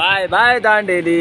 bye bye Dandeli